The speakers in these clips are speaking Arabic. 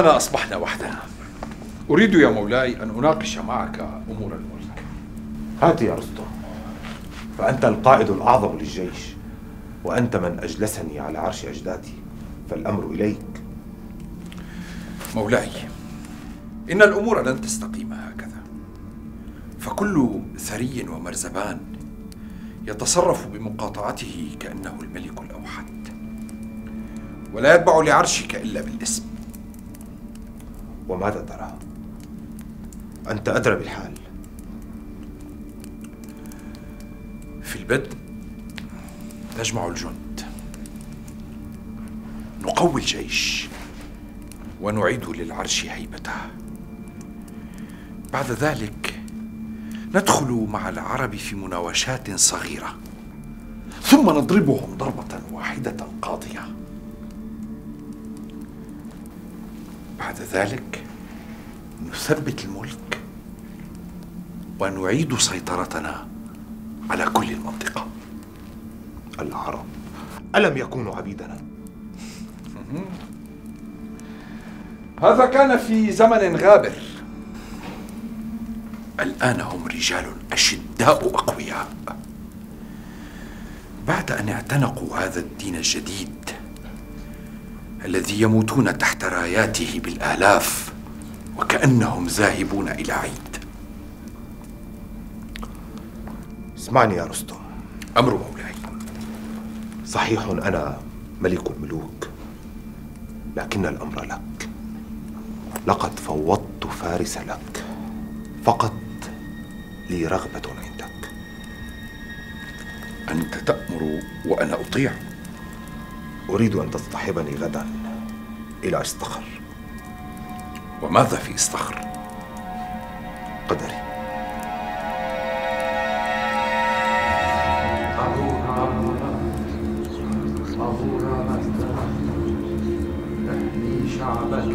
أنا أصبحنا وحدنا؟ أريد يا مولاي أن أناقش معك أمور الملك. هات يا رستم فأنت القائد الأعظم للجيش وأنت من أجلسني على عرش أجدادي فالأمر إليك. مولاي إن الأمور لن تستقيم هكذا. فكل ثري ومرزبان يتصرف بمقاطعته كأنه الملك الأوحد. ولا يتبع لعرشك إلا بالاسم. وماذا ترى؟ أنت أدرى بالحال. في البدء نجمع الجند. نقوي الجيش ونعيد للعرش هيبته. بعد ذلك ندخل مع العرب في مناوشات صغيرة. ثم نضربهم ضربة واحدة قاضية. بعد ذلك نثبت الملك ونعيد سيطرتنا على كل المنطقة. العرب. ألم يكونوا عبيدنا؟ هذا كان في زمن غابر. الآن هم رجال أشداء أقوياء بعد أن اعتنقوا هذا الدين الجديد الذي يموتون تحت راياته بالآلاف وكأنهم ذاهبون إلى عيد. اسمعني يا رستم. أمر مولاي. صحيح أنا ملك الملوك لكن الأمر لك. لقد فوضت فارس لك فقط لي رغبة عندك. أنت تأمر وأنا أطيع. أريد أن تصطحبني غدا إلى استخر وماذا في استخر؟ قدري شعبك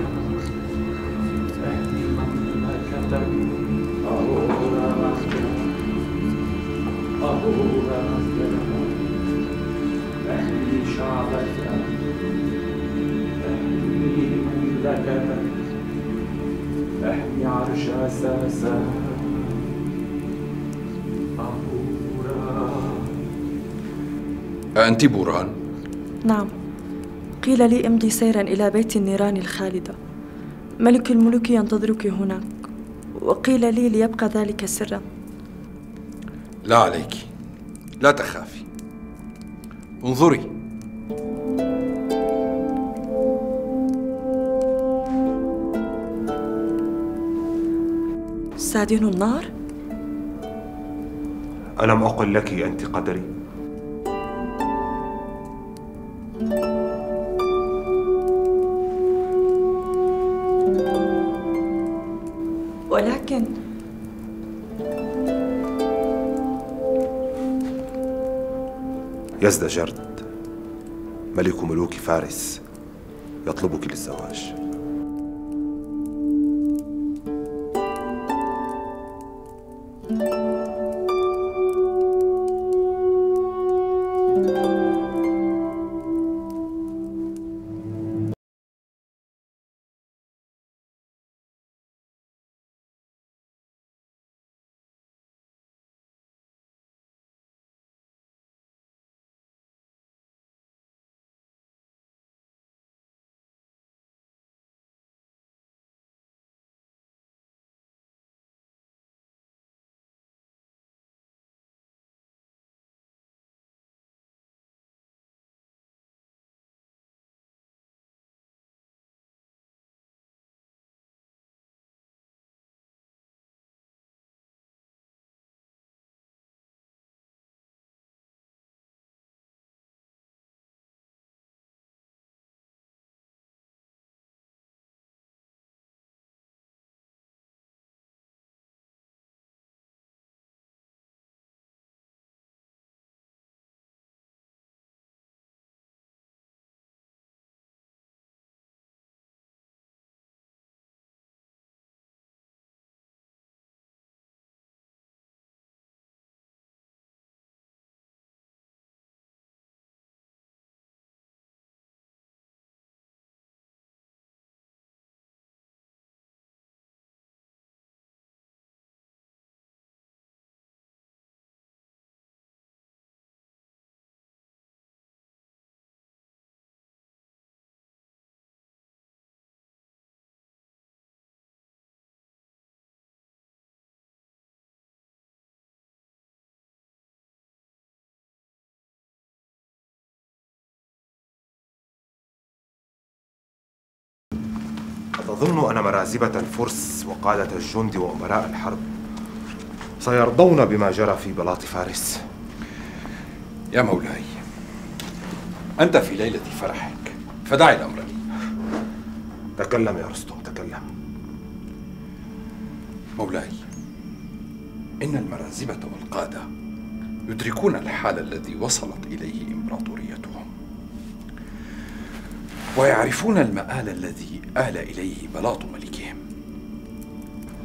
احمي مملكتك أهورا مسجد أهورا مسجد احمي شعبك احمي مملكتك احمي عرش أساسك أنت بوران؟ نعم. قيل لي امضي سيرا إلى بيت النيران الخالدة ملك الملوك ينتظرك هناك. وقيل لي ليبقى ذلك سرا. لا عليك. لا تخافي. انظري سادين النار ألم أقل لك أنت قدري؟ يزدجرد ملك ملوك فارس يطلبك للزواج. أتظن أن مرازبة الفرس وقادة الجند وأمراء الحرب سيرضون بما جرى في بلاط فارس. يا مولاي أنت في ليلة فرحك فدع الأمر لي. تكلم يا رستم تكلم. مولاي إن المرازبة والقادة يدركون الحال الذي وصلت إليه إمبراطوريتهم. ويعرفون المآل الذي آل إليه بلاط ملكهم.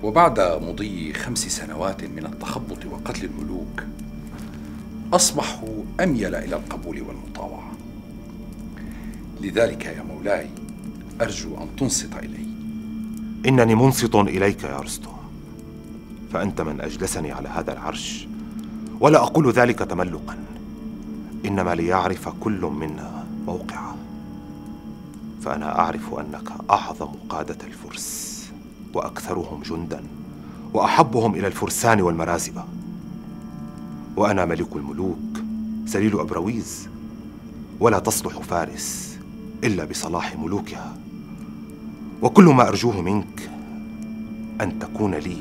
وبعد مضي خمس سنوات من التخبط وقتل الملوك أصبحوا أميل إلى القبول والمطاوعة. لذلك يا مولاي أرجو أن تنصت إلي. إنني منصت إليك يا رستم فأنت من أجلسني على هذا العرش ولا أقول ذلك تملقا. إنما ليعرف كل منا موقعه. فأنا أعرف أنك أعظم قادة الفرس وأكثرهم جندا وأحبهم إلى الفرسان والمرازبة وأنا ملك الملوك سليل أبرويز ولا تصلح فارس إلا بصلاح ملوكها. وكل ما أرجوه منك أن تكون لي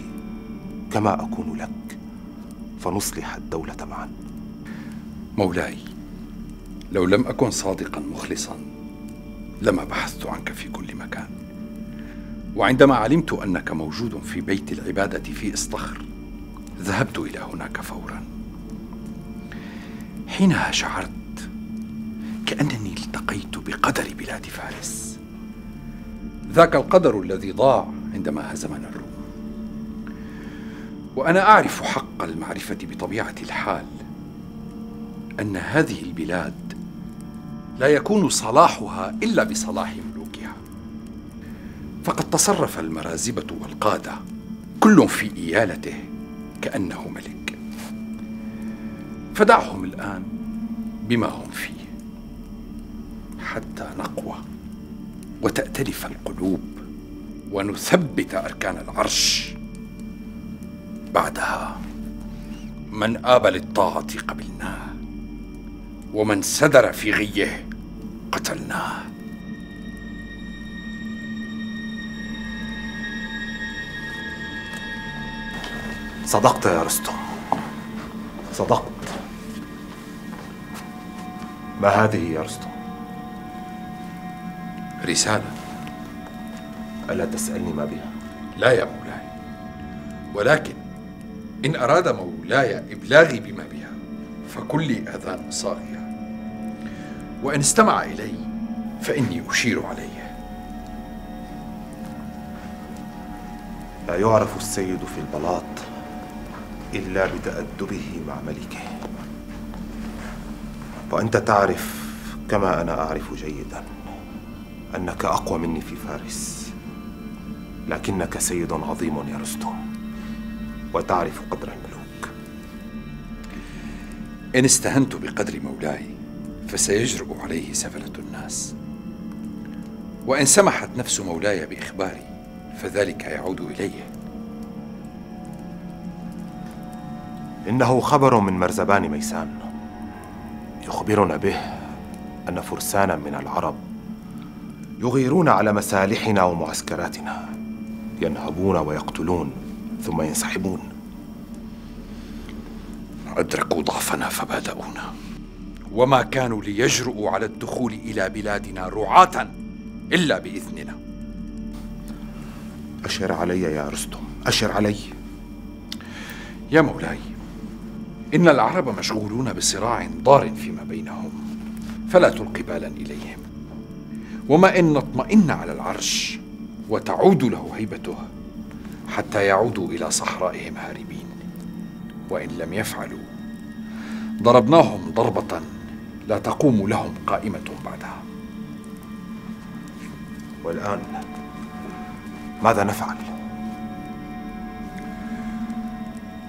كما أكون لك فنصلح الدولة معا. مولاي لو لم أكن صادقا مخلصا لما بحثت عنك في كل مكان. وعندما علمت أنك موجود في بيت العبادة في إصطخر ذهبت إلى هناك فورا. حينها شعرت كأنني التقيت بقدر بلاد فارس. ذاك القدر الذي ضاع عندما هزمنا الروم. وأنا أعرف حق المعرفة بطبيعة الحال أن هذه البلاد لا يكون صلاحها إلا بصلاح ملوكها. فقد تصرف المرازبة والقادة كل في إيالته كأنه ملك. فدعهم الآن بما هم فيه حتى نقوى وتأتلف القلوب ونثبت أركان العرش. بعدها من آب للطاعة قبلناه ومن سدر في غيه قتلناه. صدقت يا رستم صدقت. ما هذه يا رستم رسالة. ألا تسألني ما بها؟ لا يا مولاي. ولكن إن أراد مولاي إبلاغي بما بها فكل أذان صاغية. وإن استمع إلي فإني أشير عليه. لا يعرف السيد في البلاط إلا بتأدبه مع ملكه. وأنت تعرف كما أنا أعرف جيدا أنك أقوى مني في فارس لكنك سيد عظيم يا رستم وتعرف قدر الملوك. إن استهنت بقدر مولاي فسيجرؤ عليه سفلة الناس. وإن سمحت نفس مولاي بإخباري فذلك يعود إليه. إنه خبر من مرزبان ميسان. يخبرنا به أن فرسانا من العرب يغيرون على مسالحنا ومعسكراتنا ينهبون ويقتلون ثم ينسحبون. أدركوا ضعفنا فبادؤونا. وما كانوا ليجرؤوا على الدخول إلى بلادنا رعاة إلا بإذننا. أشر علي يا رستم أشر علي. يا مولاي إن العرب مشغولون بصراع ضار فيما بينهم فلا تلق بالا إليهم. وما إن نطمئن على العرش وتعود له هيبته حتى يعودوا إلى صحرائهم هاربين. وإن لم يفعلوا ضربناهم ضربة لا تقوم لهم قائمة بعدها. والآن ماذا نفعل؟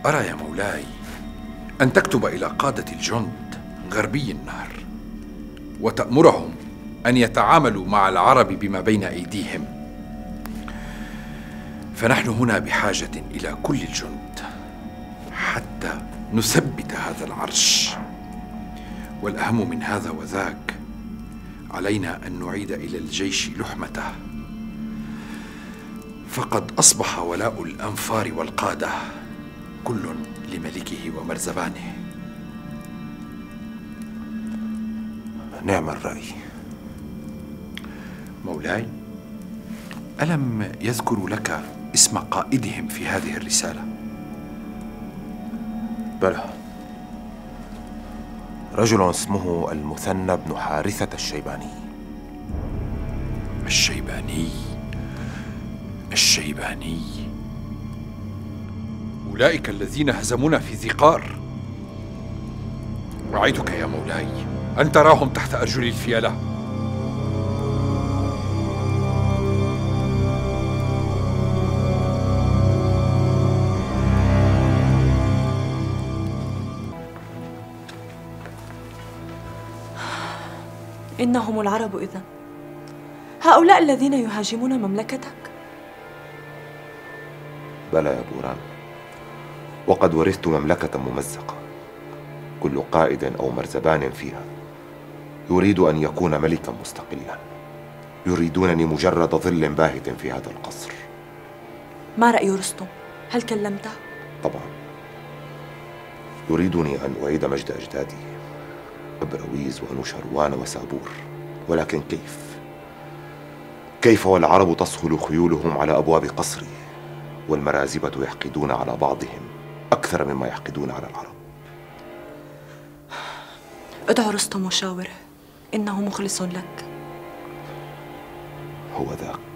أرى يا مولاي أن تكتب إلى قادة الجند غربي النهر وتأمرهم أن يتعاملوا مع العرب بما بين أيديهم. فنحن هنا بحاجة إلى كل الجند حتى نثبت هذا العرش. والأهم من هذا وذاك علينا أن نعيد إلى الجيش لحمته. فقد أصبح ولاء الأنفار والقادة كل لملكه ومرزبانه. نعم الرأي. مولاي ألم يذكروا لك اسم قائدهم في هذه الرسالة؟ بلى. رجل اسمه المثنى بن حارثة الشيباني. الشيباني؟ الشيباني؟ أولئك الذين هزمونا في ذي قار يا مولاي أن تراهم تحت أرجل الفيلة. إنهم العرب إذا. هؤلاء الذين يهاجمون مملكتك؟ بلى يا بوران. وقد ورثت مملكة ممزقة. كل قائد أو مرزبان فيها. يريد أن يكون ملكا مستقلا. يريدونني مجرد ظل باهت في هذا القصر. ما رأي رستم؟ هل كلمته؟ طبعا. يريدني أن أعيد مجد أجدادي. أبرويز ونوشروان وسابور. ولكن كيف؟ كيف والعرب تصهل خيولهم على أبواب قصري والمرازبة يحقدون على بعضهم أكثر مما يحقدون على العرب؟ ادعو رستم وشاوره إنه مخلص لك. هو ذاك.